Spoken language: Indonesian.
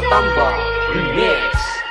Tambah Remix.